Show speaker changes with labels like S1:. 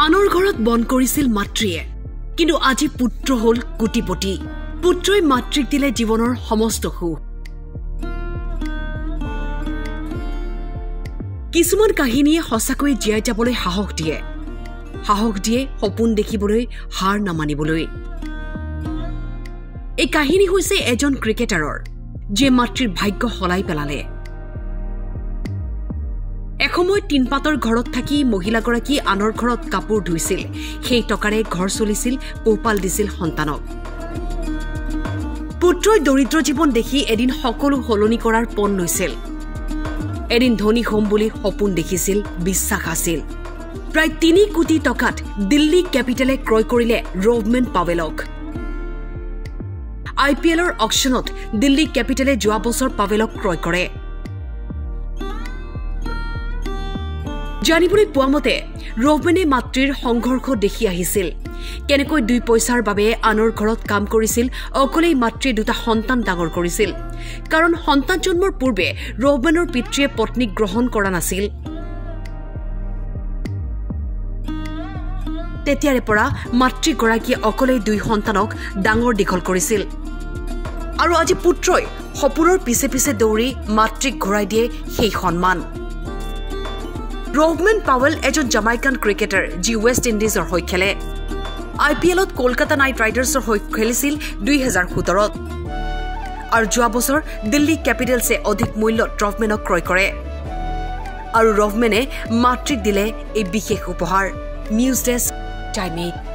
S1: আনৰ ঘৰত বন কৰিছিল মাতৃয়ে। কিন্তু আজি পুত্ৰ হল কোটিপতি। পুত্ৰই মাতৃক দিলে জীৱনৰ সমস্ত সুখ। কিছুমান কাহিনীয়ে সঁচাকৈয়ে জীয়াই যাবলৈ সাহস দিয়ে। সাহস দিয়ে সপোন দেখিবলৈ হাৰ নামানিবলৈ। এই কাহিনী হৈছে এজন ক্ৰিকেটাৰৰ যিয়ে মাতৃৰ ভাগ্য সলাই পেলালে। এসময়ত তিনপাতৰ ঘৰত থাকি মহিলাগৰাকী আনৰ ঘৰত কাপোৰ ধুইছিল। সেই টকাৰে ঘৰ চলিছিল পোহপাল দিছিল সন্তানক। পুত্ৰই দৰিদ্ৰ জীৱন দেখি এদিন সকলো সলনি কৰাৰ পণ লৈছিল। এদিন ধনী হ'ম বুলি সপোন দেখিছিল বিশ্বাস আছিল। প্ৰায় তিনি কোটি টকাত দিল্লী কেপিটেলে ক্ৰয় কৰিলে ৰভমেন পাৱেলক আই পি এলৰ অকশ্যনত দিল্লী কেপিটেলে যোৱা বছৰ পাৱেলক ক্ৰয় কৰে। জানিবলৈ পোৱা মতে ৰভমেনে মাতৃৰ সংঘৰ্ষ দেখি আহিছিল। কেনেকৈ দুই পইচাৰ বাবে আনৰ ঘৰত কাম কৰিছিল অকলেই মাতৃয়ে দুটা সন্তান ডাঙৰ কৰিছিল। কাৰণ সন্তান জন্মৰ পূৰ্বে ৰভমেনৰ পিতৃয়ে পত্নীক গ্ৰহণ কৰা নাছিল। তেতিয়াৰে পৰা মাতৃগৰাকীয়ে অকলেই দুই সন্তানক ডাঙৰ দীঘল কৰিছিল। আৰু আজি পুত্ৰই সপোনৰ পিছে পিছে দৌৰি মাতৃক ঘূৰাই দিয়ে সেই সন্মান। ৰভমেন পাৱেল এজন জামাইকান ক্ৰিকেটাৰ যি ৱেষ্ট ইণ্ডিজৰ হৈ খেলে। আই পি এলত কলকাতা নাইট ৰাইডাৰ্ছৰ হৈ খেলিছিল দুই হেজাৰ সোতৰত। আৰু যোৱা বছৰ দিল্লী কেপিটেলছে অধিক মূল্যত ৰভমেনক ক্ৰয় কৰে। আৰু ৰভমেনে মাতৃক দিলে এই বিশেষ উপহাৰ। News desk time eight.